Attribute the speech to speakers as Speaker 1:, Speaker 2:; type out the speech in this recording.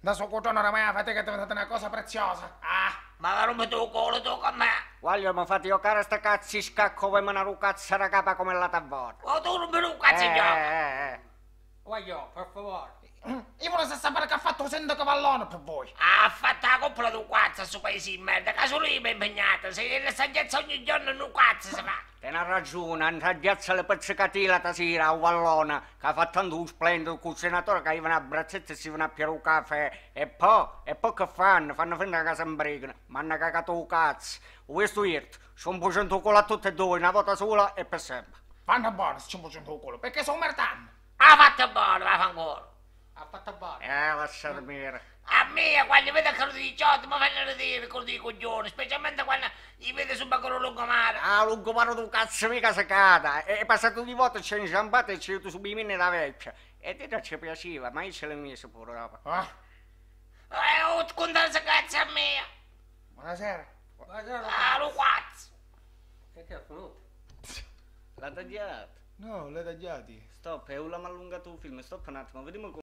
Speaker 1: Da suo cotone oramai la fatica è diventata una cosa preziosa. Ah,
Speaker 2: Ma rompe tu culo tu con me.
Speaker 3: Voglio mi fate giocare a sta cazzi scacco come una rucazza da capa come la tavota.
Speaker 2: O tu rompe un cazzo
Speaker 3: Eh,
Speaker 2: gioco.
Speaker 3: eh, eh.
Speaker 4: Voglio, per favore.
Speaker 1: io volevo sapere che ha fatto un sindaco Vallone per voi.
Speaker 2: Ha fatto la coppola di un cazzo su paesi in merda. Che solo io mi impegnato. Se nella saggezza ogni giorno un cazzo si fa.
Speaker 3: Te ne ragione, non tagliazza le pezzicatine stasera a Wallona, che ha fatto tanto un splendido con il senatore che arrivano a braccette e si vanno a piare un caffè. E poi, e poi che fanno? Fanno finta che si imbregano, ma hanno cagato un cazzo. Questo iert, sono un cento culo a tutte e due, una volta sola e per sempre.
Speaker 1: Fanno buono se ci può il culo, perché sono merdanno.
Speaker 2: Ha fatto buono, vaffanculo.
Speaker 4: Ha fatto bene.
Speaker 3: Eh, lascia dormire.
Speaker 2: A me, quando vedo quello di ciotto, mi fanno ridere quello di coglioni, specialmente quando li vedo sul baccolo lungomare.
Speaker 3: Ah, lungo paro tu cazzo mica si cata. E passato di volte c'è inciampato e c'è venuto su bimini da vecchia. E te non ci piaceva, ma io ce l'ho messo pure dopo.
Speaker 1: Ah,
Speaker 2: Eh, oh, contare se cazzo a me.
Speaker 1: buonasera.
Speaker 4: Buonasera,
Speaker 2: Ah, lo cazzo.
Speaker 4: Che ti è venuto?
Speaker 3: L'ha tagliato.
Speaker 1: No, l'hai tagliati.
Speaker 3: Stop, è una allungato il film, stop un attimo, vediamo come...